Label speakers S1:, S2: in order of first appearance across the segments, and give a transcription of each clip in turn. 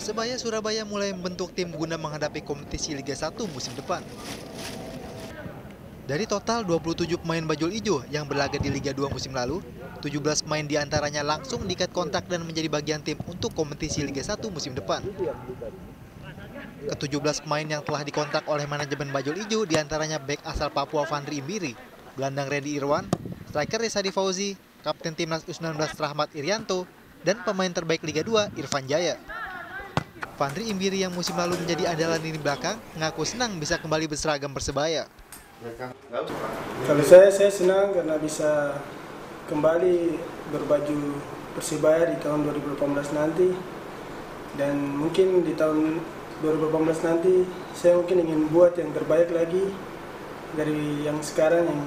S1: Persebaya Surabaya mulai membentuk tim guna menghadapi kompetisi Liga 1 musim depan. Dari total 27 pemain bajul ijo yang berlaga di Liga 2 musim lalu, 17 pemain di antaranya langsung diikat kontrak dan menjadi bagian tim untuk kompetisi Liga 1 musim depan. Ke-17 pemain yang telah dikontrak oleh manajemen bajul ijo di antaranya bek asal Papua Fandri Imbiri, gelandang Randy Irwan, striker Resadi Fauzi, kapten timnas U19 Rahmat Irianto, dan pemain terbaik Liga 2 Irfan Jaya. Fandri Imbiri yang musim lalu menjadi andalan lini belakang mengaku senang bisa kembali berseragam Persebaya.
S2: Kalau saya, saya senang karena bisa kembali berbaju Persibaya di tahun 2018 nanti dan mungkin di tahun 2018 nanti saya mungkin ingin buat yang terbaik lagi dari yang sekarang yang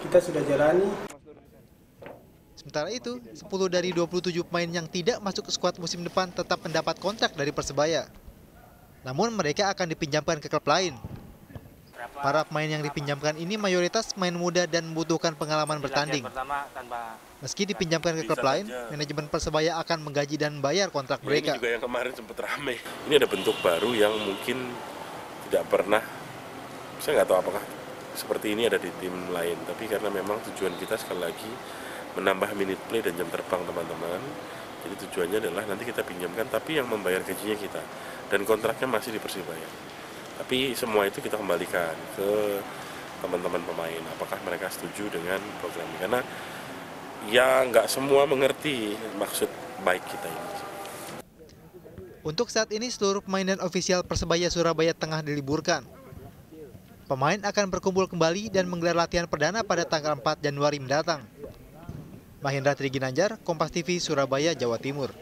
S2: kita sudah jalani.
S1: Sementara itu, 10 dari 27 pemain yang tidak masuk ke skuad musim depan tetap mendapat kontrak dari Persebaya. Namun mereka akan dipinjamkan ke klub lain. Para pemain yang dipinjamkan ini mayoritas pemain muda dan membutuhkan pengalaman bertanding. Meski dipinjamkan ke klub lain, manajemen Persebaya akan menggaji dan bayar kontrak mereka.
S3: Ini juga yang kemarin sempat rame. Ini ada bentuk baru yang mungkin tidak pernah, saya nggak tahu apakah seperti ini ada di tim lain. Tapi karena memang tujuan kita sekali lagi menambah minute play dan jam terbang teman-teman. Jadi tujuannya adalah nanti kita pinjamkan, tapi yang membayar gajinya kita. Dan kontraknya masih di Persibaya. Tapi semua itu kita kembalikan ke teman-teman pemain. Apakah mereka setuju dengan program ini? Karena ya nggak semua mengerti maksud baik kita ini.
S1: Untuk saat ini seluruh pemain dan ofisial Persebaya Surabaya tengah diliburkan. Pemain akan berkumpul kembali dan menggelar latihan perdana pada tanggal 4 Januari mendatang. Mahendra Triginanjar, Kompas TV, Surabaya, Jawa Timur.